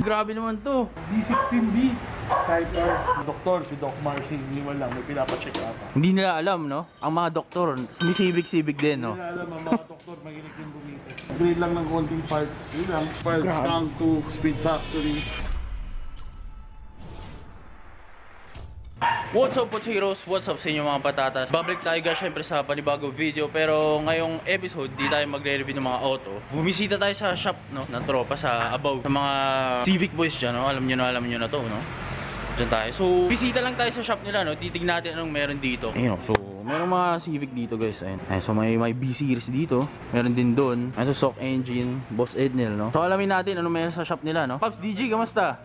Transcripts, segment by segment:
Grabe naman to. B16B. Type R. Doktor, si Doc Marcy, iniwan lang, may pinapacheck ata. Hindi nila alam, no? Ang mga doktor, hindi sibig-sibig din, no? Hindi na alam, ang mga doktor, mahilig din bumiti. Upgrade lang ng konting parts. Yun lang. Parts, Grabe. To Speed Factory. What's up, What's Heroes? What's up sa inyo mga patatas? Babalik tayo guys syempre sa panibagong video pero ngayong episode di tayo magre-review ng mga auto. Bumisita tayo sa shop no, ng tropa sa Above. Sa mga Civic boys dyan, no? alam nyo na alam nyo na to. No? Diyan tayo. So, bisita lang tayo sa shop nila, no? Titignan natin anong meron dito. Ayun, so, meron mga Civic dito, guys. Ayun. Ayun, so, may, may B-Series dito. Meron din doon. Ito, stock engine, Boss Ednel, no? So, alamin natin ano meron sa shop nila, no? Pops DJ, kamusta?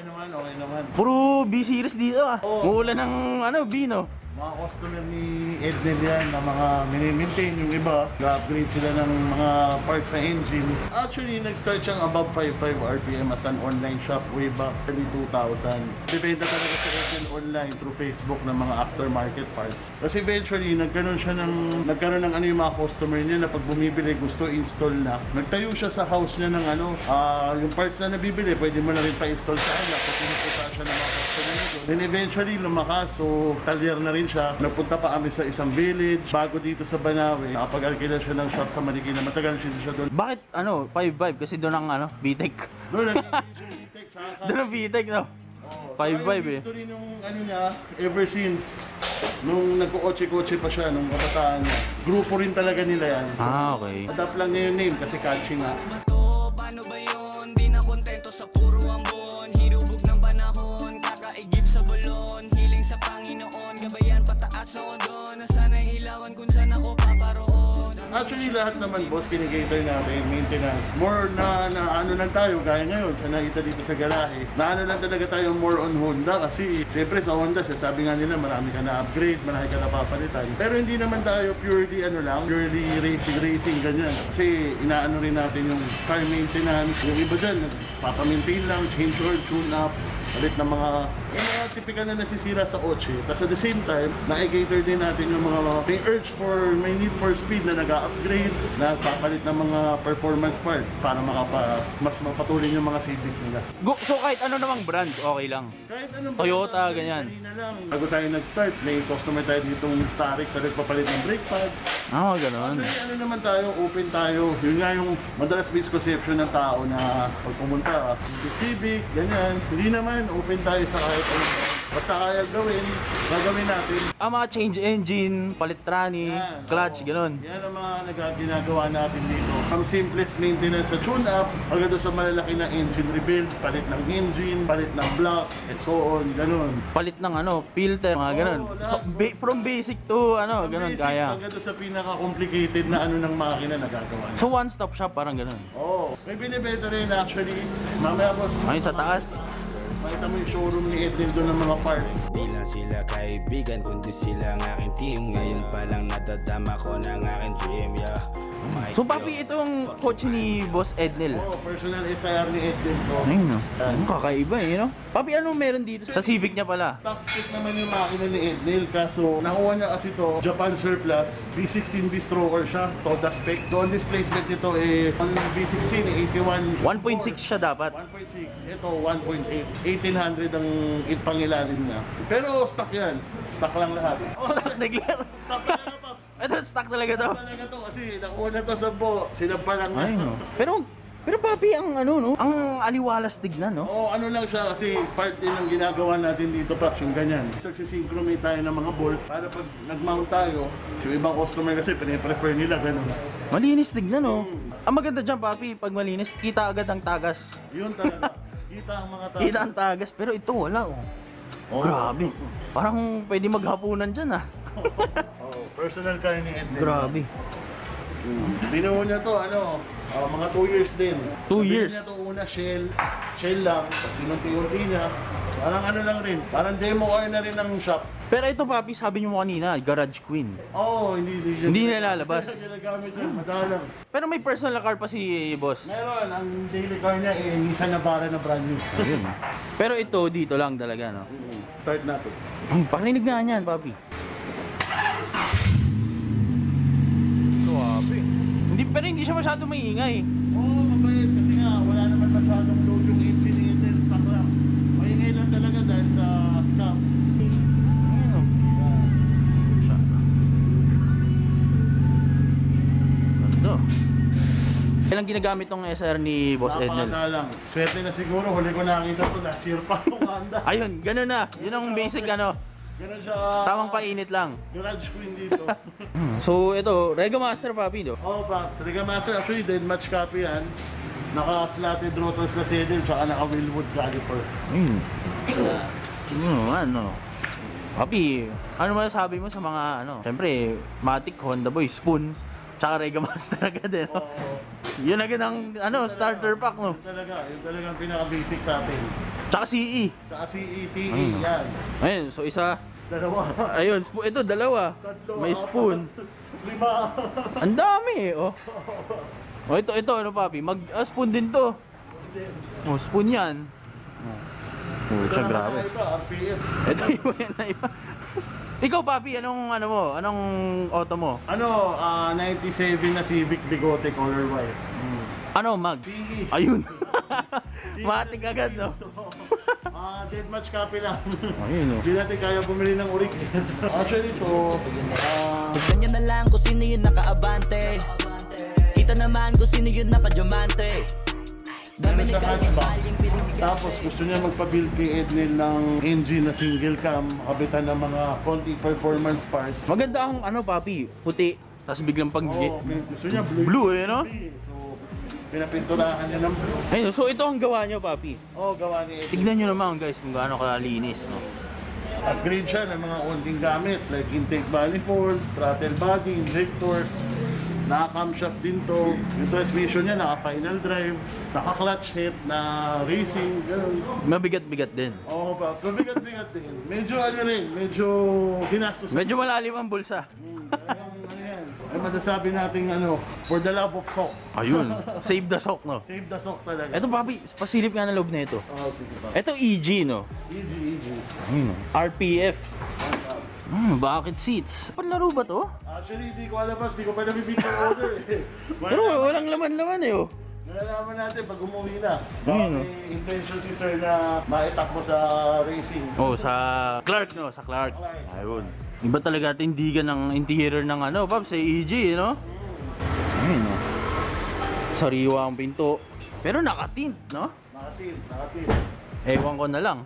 Naman, okay naman. Puro B-Series dito, ah. Oo. Muulan ng, ano, B, no? Mga customer ni Ednel yan na mga mini-maintain yung iba. Ga-upgrade sila ng mga parts sa engine. Actually, nag-start siyang above 55 RPM as an online shop way back early 2000. Depende talaga sa Ednel online through Facebook ng mga aftermarket parts. Kasi eventually, nagkaroon siya ng, nagkaroon ng ano yung mga customer niya na pag bumibili gusto install na. Nagtayo siya sa house niya ng ano, ah, yung parts na nabibili, pwede mo na rin pa-install sa kanya pag pinupunta siya ng mga customer niya. Then eventually, lumakas. So, talyer na rin siya. Napunta pa kami sa isang village. Bago dito sa Banawe, nakapag-alkila siya ng shop sa Marikina. Matagal siya siya doon. Bakit, ano, 5-5? Kasi doon ang, ano, B-Tech. Doon, tech, tsaka doon ang B-Tech, no? Oo. Five Tsaka five yung eh. history nung ano niya, ever since, nung nagko-kotse-kotse pa siya, nung kabataan niya. Grupo rin talaga nila yan. Ah, okay. Adapt lang niya yung name kasi catchy nga. Actually, lahat naman, boss, kinikater natin, maintenance. More na, na ano lang tayo, gaya ngayon, sa nakita dito sa garahe. Na ano lang talaga tayo more on Honda kasi, syempre sa Honda, sabi nga nila, marami ka na upgrade, marami ka na papalitan. Pero hindi naman tayo purely ano lang, purely racing, racing, ganyan. Kasi inaano rin natin yung car maintenance. Yung iba dyan, papamaintain lang, change oil, tune up, palit ng mga yung mga typical na nasisira sa kotse. Tapos at the same time, na-cater din natin yung mga may urge for, may need for speed na nag-upgrade, na papalit ng mga performance parts para makapa, mas mapatuloy yung mga Civic nila. Go, so kahit ano namang brand, okay lang. Kahit anong Toyota, brand, ganyan. kanina lang. Bago tayo nag-start, may customer tayo ditong Starix na nagpapalit ng brake pad. Ah, ganun. Actually, ano naman tayo, open tayo. Yun nga yung madalas misconception ng tao na pag pumunta, Civic, ganyan. Hindi naman, open tayo sa kahit ano. Basta kaya gawin, gagawin natin. Ah, mga change engine, palit trani, Yan, clutch, oo. ganun. Yan ang mga nag- ginagawa natin dito. From simplest maintenance sa tune-up, doon sa malalaki na engine rebuild, palit ng engine, palit ng block, and so on, ganun. Palit ng ano, filter, mga ganun. Oo, lahat. So, ba- from basic to ano, ganun, Basic, kaya. Doon sa pinaka-complicated na ano ng makina na gagawa. So, one-stop shop, parang ganun. Oo. May binibenta rin actually. Mamaya boss. Ayun sa taas. Makita mo yung showroom ni Edwin doon ng mga parts. Di lang sila kaibigan, kundi sila ang aking team Ngayon pa lang nadadama ko ng aking dream, yeah So, papi, itong kotse ni Boss Ednel. Oo, personal SIR ni Edwin to. Ayun, no? Ano, kakaiba eh, no? Papi, anong meron dito? Sa Civic niya pala. Tax kit naman yung makina ni Ednil kaso nakuha niya kasi to Japan surplus B16 B-stroker siya Toda spec doon displacement nito eh on B16 eh 81 1.6 siya dapat. 1.6 ito 1.8 1800 ang il- pangilalim niya pero stock yan stock lang lahat oh, Stock declare. stock pa Ito, stock talaga to. Talaga to kasi nakuha na to sa bo sinampa lang Ay, no. Pero, pero papi, ang ano, no? Ang aliwalas tignan, no? Oo, ano lang siya kasi part din ng ginagawa natin dito, Paps, yung ganyan. Nagsisinchromate tayo ng mga bolt para pag nag-mount tayo, yung ibang customer kasi piniprefer nila ganun. Malinis tignan, no? Ang maganda dyan, papi, pag malinis, kita agad ang tagas. Yun talaga. Kita ang mga tao. Kita ang tagas, pero ito wala, oh. Oo. Grabe. Parang pwede maghapunan dyan, ah. Oo, personal car ni Ed. Grabe. Binuo niya to, ano, ah, mga 2 years din. Two Nabili years? niya to una shell, shell lang, tapos sinunti-unti niya. Parang ano lang rin, parang demo car na rin ng shop. Pero ito, papi, sabi niyo mo kanina, garage queen. Oo, oh, hindi, hindi, Hindi nilalabas. Hindi ginagamit yun, madalang. Pero may personal car pa si boss. Meron, ang daily car niya eh, Nissan Navara na brand new. Ayun. Pero ito, dito lang talaga, no? Mm, Start natin. Parinig nga niyan, papi. hindi siya masyado maingay. Oo, oh, mabait. Kasi nga, wala naman masyadong load yung engine nito yung stock lang. Maingay lang talaga dahil sa scam. Ilang ginagamit tong SR ni Boss Ednel? Napaka lang. Swerte na siguro. Huli ko nakita to. Last year pa itong Honda. Ayun, ganun na. Yun ang basic ano. Ganun siya. Tamang painit lang. Garage queen dito. Hmm, So ito, Rega Master Papi do. oh, Paps. Riga Master, actually, dead match copy yan. Naka-slatted rotors na saddle, tsaka naka-wheelwood caliper. Ayun. Yun, ano. Papi, ano masasabi mo sa mga ano? Siyempre, Matic, Honda Boy, Spoon, tsaka Rega Master agad eh. No? Oo. Yun agad ang ano, starter pack no. Yun talaga, yun talaga ang pinaka-basic sa atin. Tsaka CE. Tsaka CETE, Ayun. yan. Ayun, so isa. Dalawa. Ayun, spo- ito dalawa. Tatlo. May spoon. Lima. Ang dami eh, oh. Oh, ito, ito, ano papi? Mag, ah, spoon din to. Oh, spoon yan. Oh, siya grabe. Ito, RPM. Ito iba yan na iba. Ikaw papi, anong ano mo? Anong auto mo? Ano, ah, 97 na Civic Bigote color white. Ano mag? CE. Ayun. Matik agad no. Ah, dead match copy lang. Ayun oh. Hindi natin kaya bumili ng urik. Actually, ito, ah, Tignan nyo na lang kung sino yung nakaabante Kita naman kung sino yung nakadiamante Dami ni Sa Kaya hatchback. maling pinigyan Tapos gusto niya magpa-build kay Ednil ng engine na single cam, kabitan ng mga konti performance parts. Maganda ang ano papi, puti. Tapos biglang pag Oo, gusto niya blue. Blue, eh, no? So, pinapinturahan niya ng blue. Ayun, so ito ang gawa niyo papi. Oo, gawa ni Ednil. Tignan nyo naman guys kung gaano kalinis no. Upgrade siya ng mga onting gamit like intake manifold, throttle body, injectors, naka-camshaft din to. Yung transmission niya, naka-final drive, naka-clutch hip, na racing, gano'n. Mabigat-bigat din. Oo ba? Mabigat-bigat din. Medyo ano rin, medyo ginastos. Medyo malalim ang bulsa. Hmm, yan. Ay masasabi natin ano, for the love of sock. Ayun, save the sock no. Save the sock talaga. Ito papi, pasilip nga na loob na ito. Oo, sige pa. Ito EG no. Easy, easy. Ayun, RPF. Hmm, bucket seats. Panlaro ba to? Actually, hindi ko alam pa, hindi ko pa nabibig ng order eh. Pero walang laman-laman eh oh. Nalalaman natin pag umuwi na. Baka oh. may intention si sir na maitakbo sa racing. Oh, sa Clark no, sa Clark. Ayun. Iba talaga tindigan ng interior ng ano, Pab, sa EG, eh, no? Ayun, no. Sariwa ang pinto. Pero nakatint, no? Nakatin, nakatin. Ewan ko na lang.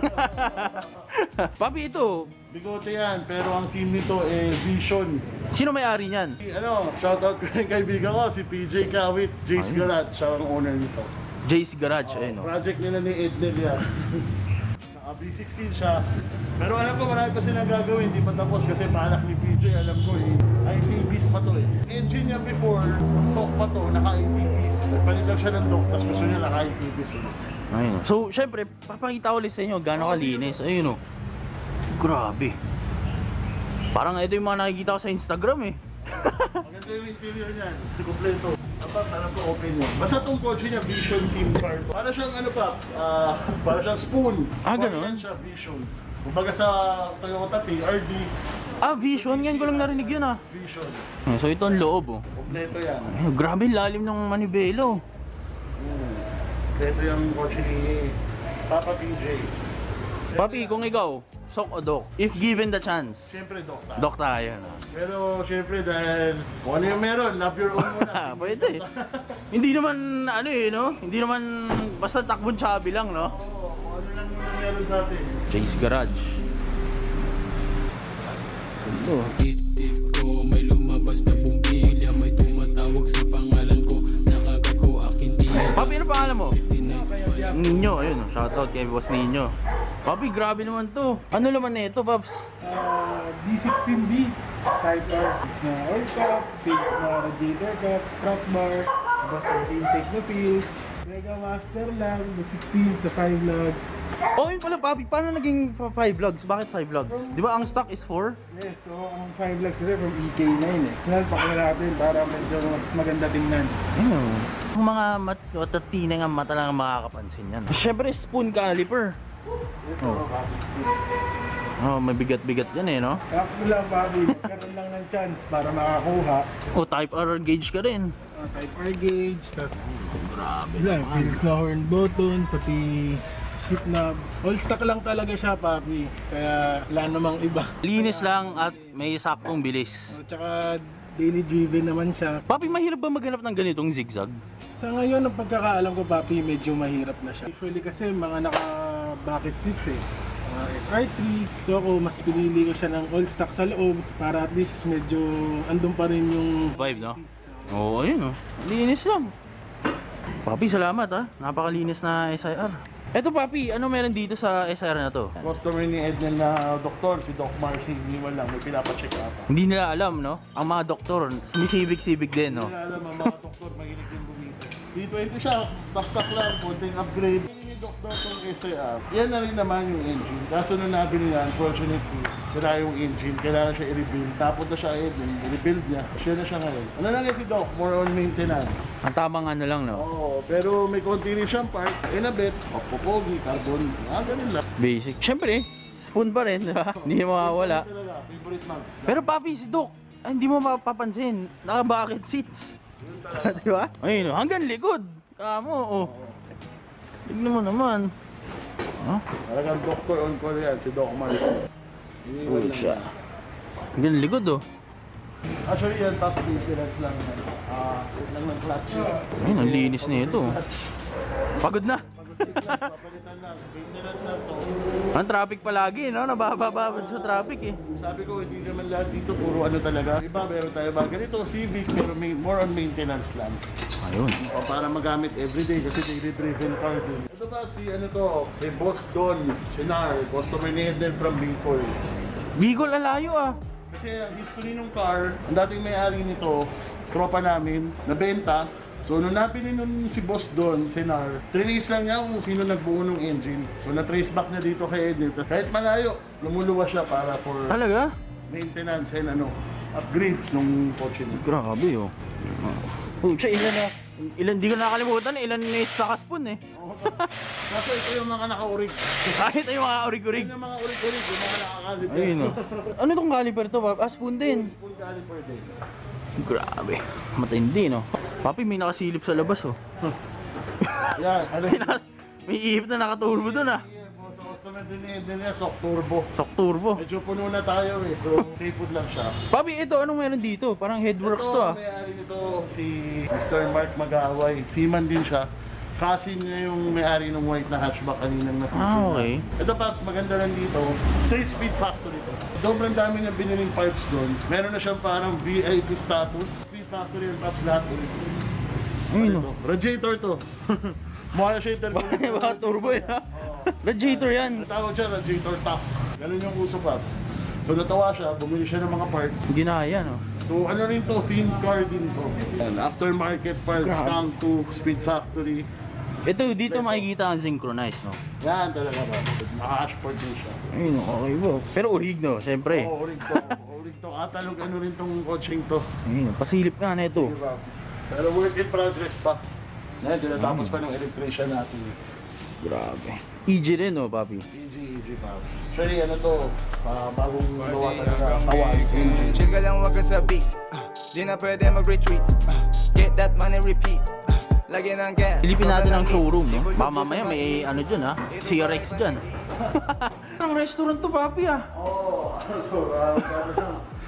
Papi, ito. Bigote yan, pero ang team nito eh Vision. Sino may-ari niyan? Si, ano, shoutout ko yung kaibigan ko, si PJ Kawit, Jace Ayun. Garat, siya ang owner nito. Jay's Garage, ayun, no? Project nila ni Ednel yan. Naka B16 siya. Pero alam ko marami pa silang gagawin, hindi pa tapos kasi balak ni PJ, alam ko eh. IPBs pa to eh. Engine niya before, soft pa to, naka IPBs. Nagpalit lang siya ng dock, tapos gusto niya naka IPBs ulit. Ayun. So, syempre, papakita ko ulit sa inyo gaano kalinis. Ayun, no. Grabe. Parang ito yung mga nakikita ko sa Instagram, eh. Maganda yung interior niyan, hindi kompleto. Dapat alam ko open yun. Basta itong kotse niya, Vision Team Car. Para siyang ano pa, ah, para siyang spoon. Ah, ganun? yan siya, Vision. Kumbaga sa Toyota TRD, Ah, Vision. Yan ko lang narinig yun, ah. Vision. So, ito ang loob, oh. Kompleto yan. Ay, grabe, lalim ng manibelo. Hmm. Kompleto yung kotse ni Papa PJ. Papi, kung ikaw, sok o dok, if given the chance, Siyempre, Dokta. dok tayo, no? Pero siyempre dahil kung ano yung meron, love your own muna. Pwede. Hindi naman, ano eh, no? Hindi naman, basta takbon chubby lang, no? Oo, kung ano lang yung meron sa atin. Chase Garage. Ito. Tip ko may lumabas na bumbilya May tumatawag sa pangalan ko Nakagat ko aking tiyan Papi, ano pangalan mo? Ninyo, ayun, oh, shoutout kay Boss Ninyo. Papi, grabe naman to. Ano naman na ito, Paps? uh, D16B type R. It's na oil cap, fake na radiator cap, strap bar, ang intake na pills. Mega Master lang, the 16s, the 5 lugs. Oh, yun pala, Papi. Paano naging 5 vlogs? Bakit 5 vlogs? Di ba ang stock is 4? Yes, so ang 5 lugs kasi from EK9 eh. So nalpakin natin para medyo mas maganda tingnan. Ayun. Ang mga mat matatinay nga mata lang ang makakapansin yan. Siyempre, spoon caliper. Yes, Oh. Speed. Oh, may bigat-bigat yan eh, no? Tapos lang Bobby, nagkaroon lang ng chance para makakuha. Oh, type R gauge ka rin. Uh, type R gauge, tapos grabe lang, feels na horn button, pati shift knob. All stock lang talaga siya, papi. Kaya wala namang iba. Linis lang at may saktong bilis. At saka daily driven naman siya. Papi, mahirap ba maghanap ng ganitong zigzag? Sa ngayon, ang pagkakaalam ko, papi, medyo mahirap na siya. Usually kasi mga naka-bucket seats eh. Mga SR3. So ako, mas pinili ko siya ng all stock sa loob para at least medyo andun pa rin yung Vibe, no? So, Oo, oh, ayun oh. Linis lang. Papi, salamat ah. Napakalinis na SIR. Eto papi, ano meron dito sa SIR na to? Customer ni Ednel na doktor, si Doc Marcy, iniwan lang, may pinapacheck up. Hindi nila alam, no? Ang mga doktor, sumisibic-sibig din, no? Hindi nila alam ang mga doktor, mahilig din bumito. D20 siya, stock-stock lang, konting upgrade. Hindi ni doktor tong SIR. Yan na rin naman yung engine. Kaso nung nabili niya, unfortunately, sira yung engine, kailangan siya i-rebuild. Napunta siya Ednel, i-rebuild niya. Siya na siya ngayon. Ano lang yan si Doc, more on maintenance. Ang tamang ano lang, no? Oo, pero may konti rin siyang part. In a bit, papopogi, carbon, mga ganun lang. Basic. Siyempre, spoon pa rin, di ba? Hindi mawawala. Talaga, favorite mags. Pero papi, si Doc, ah, hindi mo mapapansin. Naka-bucket seats. di ba? Ayun, hanggang likod. Kamo, oh. Tignan mo naman. Huh? Talagang doctor on call yan, si Doc. Iniwan lang siya. Hanggang likod, oh. Actually, yan, top maintenance lang yan. Ah, uh, lang ng clutch. Ayun, ang linis na ito. Pagod na. Papalitan lang. Maintenance lang to. Ang traffic palagi, no? Nababababad sa traffic, eh. Sabi ko, hindi naman lahat dito puro ano talaga. Iba, meron tayo ba ganito, Civic, pero may, more on maintenance lang. Ayun. O, para magamit everyday kasi daily driven car din. Ito ba si ano to, kay Boss Don Sinar, customer ni Eden from Bicol. Bicol, alayo, ah. Kasi ang history ng car, ang dating may-ari nito, tropa namin, nabenta. So nung napili nun si Boss Don, Senar, trace lang niya kung sino nagbuo ng engine. So na-trace back niya dito kay Edith. Kahit malayo, lumuluwas siya para for Talaga? maintenance and ano, upgrades nung kotse niya. Grabe, oh. Oh, siya, ilan na? Ilan, di ko nakakalimutan, ilan na spoon, eh. Kaso ito yung mga naka-urig. Kahit ay mga orig-orig. Yung mga urig-urig, yung mga nakakalipin. Ayun, oh. Ano tong caliper to, Pap? Ah, spoon din. Full caliper din. Grabe. Matindi, no? Papi, may nakasilip sa labas, oh. Yan, ano May, ihip na nakaturbo dun, ah. Sa customer din ni Eden niya, soft turbo. Sok turbo. Medyo puno na tayo eh, so stable lang siya. Papi, ito, anong meron dito? Parang headworks Ito, to, ah. may-ari nito si Mr. Mark Magaway. Seaman din siya. Kasi niya yung may-ari ng white na hatchback kaninang na Ah, okay. Ito Paps, maganda lang dito. 3 speed factory to. Sobrang dami niya biniling parts doon. Meron na siyang parang VIP status. Speed factory and Paps lahat ulit. Ayun, oh. Radiator to. Mukha na intercooler. Baka turbo, eh, ha? Radiator yan. Tawag siya, radiator top. Ganun yung uso Paps. So natawa siya, bumili siya ng mga parts. Ginaya, no? So ano rin to, theme car din to. Yan, aftermarket parts. Skunk 2, Speed Factory. Ito, dito makikita ang synchronize, no? Yan talaga ba. Naka-ashport din siya. Ayun, okay ba? Pero orig, no? Siyempre. Oo, urig to. Urig to. Katalog ano rin tong coaching to. Ayun, pasilip nga na ito. Diba? Pero work in progress pa. Yan, tinatapos pa ng electrician natin. Grabe. EG rin, no, papi? EG, EG Pops. Actually, ano to, ah, bagong gawa talaga. Kawan, EG. Chill ka lang wag ka sa beat Ah, Di na pwede mag-retreat Ah, Get that money repeat Ah, Lagi ng gas Silipin natin ang showroom, no? Baka mamaya may ano dyan, ha? CRX dyan. Ang restaurant to, papi, ah. Oo, to, ah, sabi ko,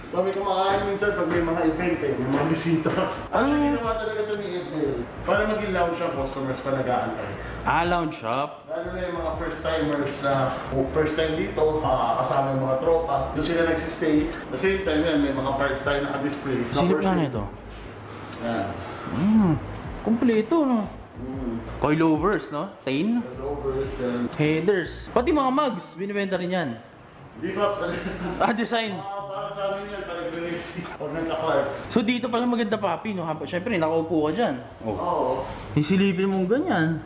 Kami kumakain minsan pag may mga event eh, may mga bisita. Actually, ginawa talaga ito ni Edmil. Para maging lounge ang customers pa nag-aantay. Ah, lounge shop. Lalo na yung mga first timers na oh, first time dito, ah, kasama yung mga tropa. Doon sila nagsistay. At the same time yan, may mga parts tayo naka-display. na Silip time. nito. Yan. Hmm, kumpleto, no? Mm. Coilovers, no? Tain. Rovers and... Headers. Pati mga mugs, binibenta rin yan. Di ba? Ah, design. Ah, para sa amin yan, para grapes. Pag nagka-car. So dito pala maganda papi, no? Siyempre, nakaupo ka dyan. Oh. Oo. Isilipin mo ganyan.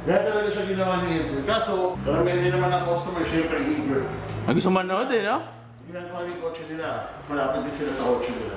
Kaya talaga siya ginawa ni Edmil. Kaso, karamihan din naman ang customer, syempre eager. Ang gusto manood eh, no? Ginagawa yung kotse nila. Malapit din sila sa kotse nila.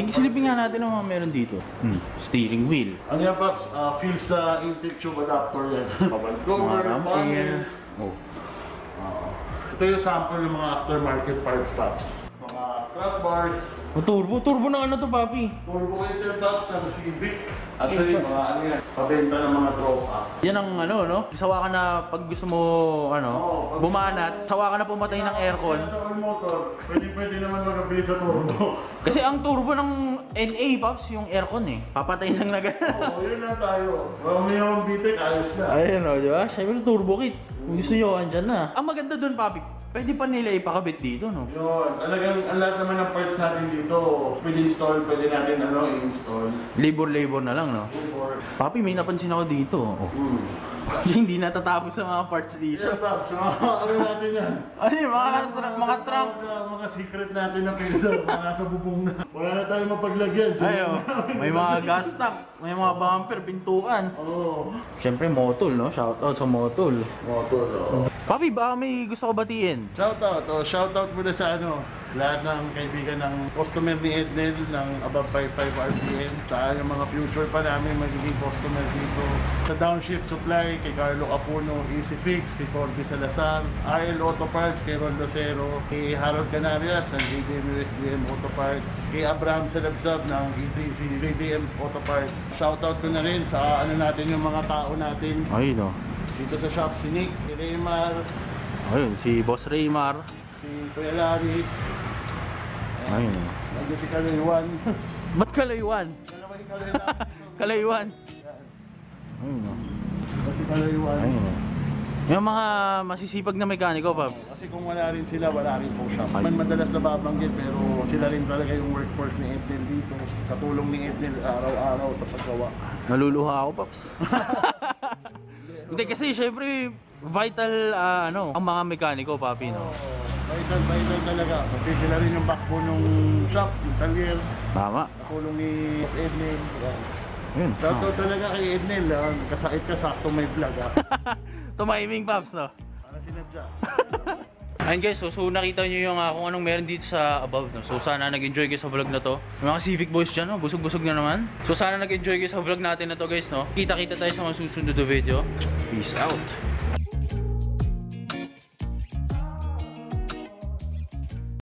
Tingin silipin nga natin ang mga meron dito. Hmm. Steering wheel. Ano yan, Paps? Ah, feels sa intake tube adapter yan. Cover, Mga ram air. panel. Oh. Oo. Ito yung sample ng mga aftermarket parts, Paps. Mga strap bars, Oh, turbo. Turbo ng ano to, papi? turbo engine, Paps, sa Civic. Actually, mga ano yan, pabenta ng mga tropa. Yan ang ano, no? Sawa ka na pag gusto mo, ano, Oo, pag- bumanat, sawa ka na pumatay ng aircon. Sa all motor, pwede pwede naman mag-upgrade sa turbo. Kasi ang turbo ng NA, Pops, yung aircon eh. Papatayin lang na ganun. Oo, yun lang tayo. Mamaya ang bitik, ayos na. Ayun o, di ba? Siyempre turbo kit. Kung gusto nyo, andyan na. Ang maganda dun, Papi, pwede pa nila ipakabit dito, no? Yun, talagang ang lahat naman ng parts natin dito, pwede install, pwede natin ano, i-install. Labor-labor na lang, no? Or, Papi, may napansin ako dito. Oh. hmm. Hindi natatapos sa mga parts dito. Yan, Pops, mga ano natin yan. Ano yun, mga, tra- mga trunk. Mga, mga secret natin na pinsa, mga nasa bubong na. Wala na tayong mapaglagyan. Ay, oh. May mga gas tank, may mga bumper, pintuan. Oo. Siyempre, Motol, no? Shoutout sa Motol. Motor, oo. Papi, baka may gusto ko batiin. Shoutout, oh, shoutout muna sa ano, lahat ng kaibigan ng customer ni Ednel ng above 55 RPM tsaka yung mga future pa namin magiging customer dito sa Downshift Supply kay Carlo Apuno, Easy Fix, kay Corby Salazar, RL Auto Parts, kay Ron Lucero, kay Harold Canarias ng JDM USDM Auto Parts, kay Abraham Salabsab ng E3C JDM Auto Parts. Shoutout ko na rin sa ano natin yung mga tao natin Ayun, no? dito sa shop, si Nick, si Raymar, Ayun, si Boss Raymar. si Kuya Larry, Ayun? Nandiyan si Kalaywan. Ba't kalaywan? Dalawa yung Kalaywan. Kalaywan. Ayun, no? si Kalaywan. Ayun, no? Yung mga masisipag na mekaniko, Paps. Kasi kung wala rin sila, wala rin po. Ay. Man madalas nababanggit pero sila rin talaga yung workforce ni Ednel dito. Katulong ni Ednel araw-araw sa paggawa. Naluluha ako, Paps. Hindi kasi syempre vital ah, ano, ang mga mekaniko, Papi, no. Vital, vital talaga. Kasi sila rin yung backbone ng shop, yung talyer. Tama. Katulong ni Boss Ednel. Yan. Yun. Shoutout talaga kay Ednel. ah. Kasakit ka sakto may vlog ah. Tumiming, Paps, no. Para sinadya. Ayun guys, so, so nakita nyo yung uh, kung anong meron dito sa above no. So sana nag-enjoy kayo sa vlog na to. Mga civic boys dyan, no? busog-busog na naman. So sana nag-enjoy kayo sa vlog natin na to guys, no. Kita-kita tayo sa mga susunod na video. Peace out.